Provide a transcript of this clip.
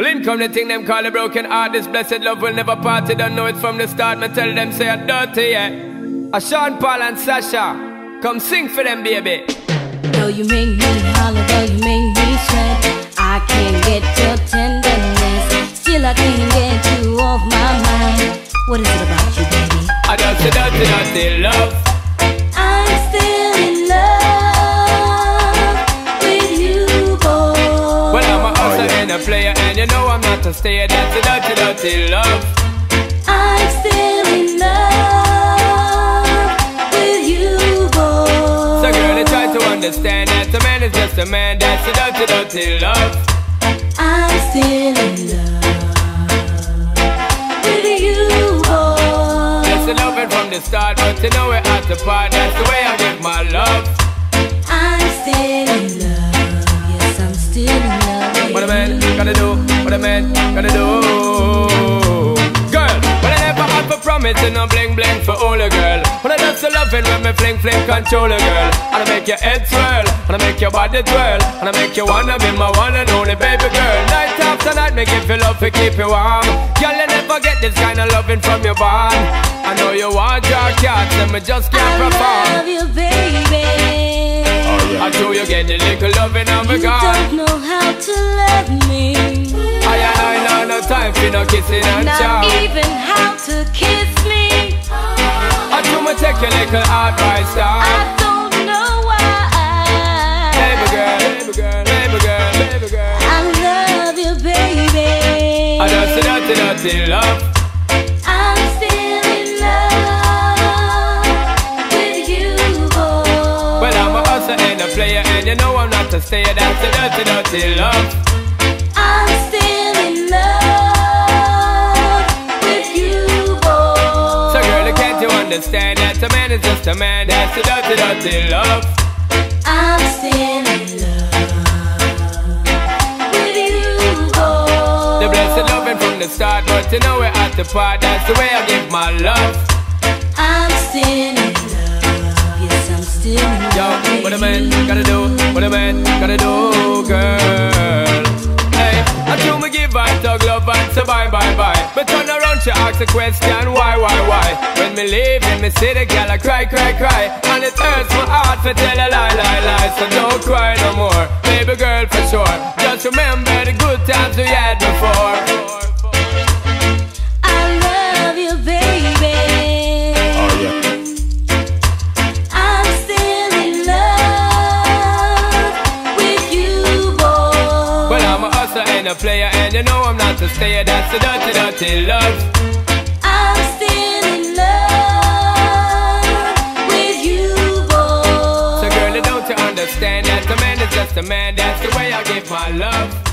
Well, in come the thing them call a broken heart. This blessed love will never part. They don't know it from the start. Me tell them say I'm dirty, yeah. A Sean Paul and Sasha, come sing for them, baby. Though you make me holler, though you make me sweat, I can't get your tenderness. Still, I can't get you off my mind. What is it about you, baby? I dirty, dirty, dirty love. Know I'm not a. Dirty, dirty, dirty love. I'm still in love with you, boy. So, girl, they try to understand that a man is just a man. That's a dirty, dirty love. I'm still in love with you, boy. That's the loving from the start, but you know we're at the part. That's the way I give my love. I'm still do, what a man gotta do. Girl, but I never had for promising no bling bling for all a girl. But I just love it when me fling fling control a girl. And I make your head swirl, and I make your body twirl, and I make you wanna be my one and only baby girl. Night after night, make you feel love to keep you warm. Girl, you never get this kind of loving from your bond. I know you want your cats, and me just can't I perform. love you, baby. I know you get the little loving You a God. don't know how to love me. I and I know no time for no kissing and Not chow. even how to kiss me. I do me take your little advice I down. don't know why. Baby girl, baby girl, baby girl, baby girl. I love you, baby. I just a dirty, dirty love. Player, and you know I'm not a stayer. That's a dirty, dirty love. I'm still in love with you, boy. So, girl, can't you understand that a man is just a man? That's a dirty, dirty love. I'm still in love with you, boy. The blessed loving from the start, but you know we're at the part. That's the way I give my love. I'm still in love. Still Yo, what a man gotta do, what a man gotta do, girl. Hey, I do me give I talk love and say bye bye bye. But turn around, she ask a question, why, why, why? When me leave in me city, girl, I cry, cry, cry. And it hurts my heart to tell a lie, lie, lie. So don't cry a a player, and you know I'm not a stayer. That's the dirty, dirty love. I'm still in love with you, boy. So girl, don't you understand that a man is just a man? That's the way I give my love.